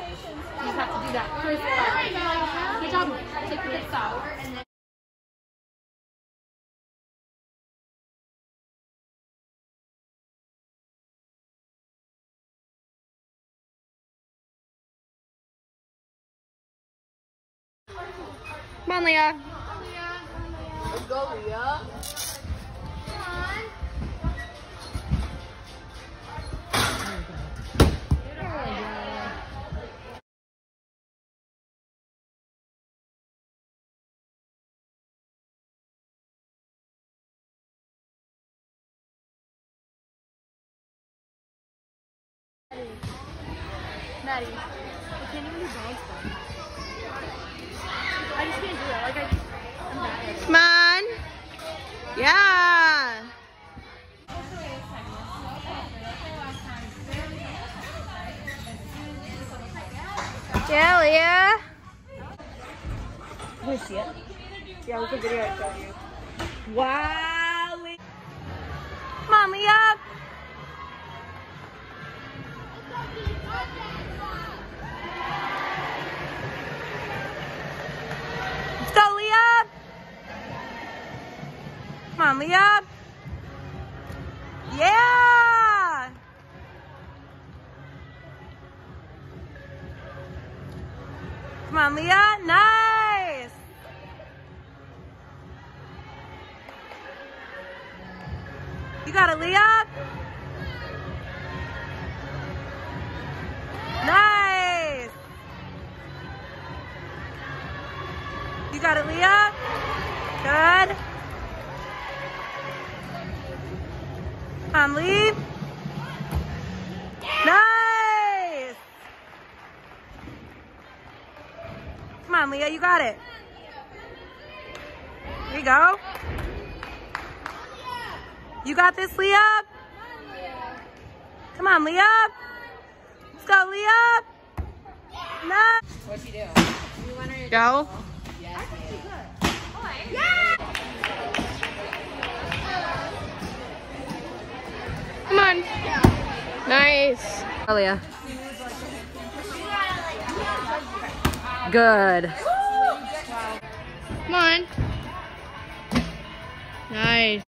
going to do it practice. You just have to do that first part. Good job. Take the bits out. And then Come on, Leah. Let's go, Leah. Maddie, I can't even do bounce. I just can't do it. Like I just, I'm bad. Come on. Yeah. Yeah, Leah. Can we see it? Yeah, at the video I showed you. Wow. On, Leah. Yeah. Come on, Leah. Nice. You got it, Leah. Nice. You got it, Leah. Good. On, Leah. Nice. Come on, Leah, you got it. Here you go. You got this, Leah? Come on, Leah. Let's go, Leah. No. What'd you do? Go. Leah. Good. Come on. Nice.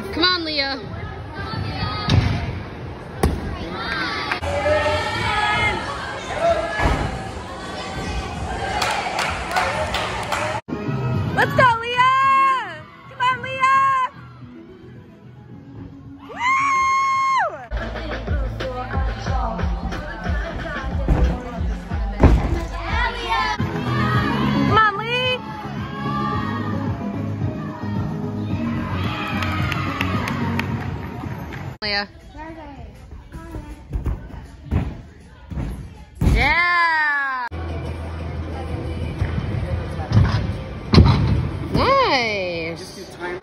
Come on, Leah. Leah. Yeah. Nice.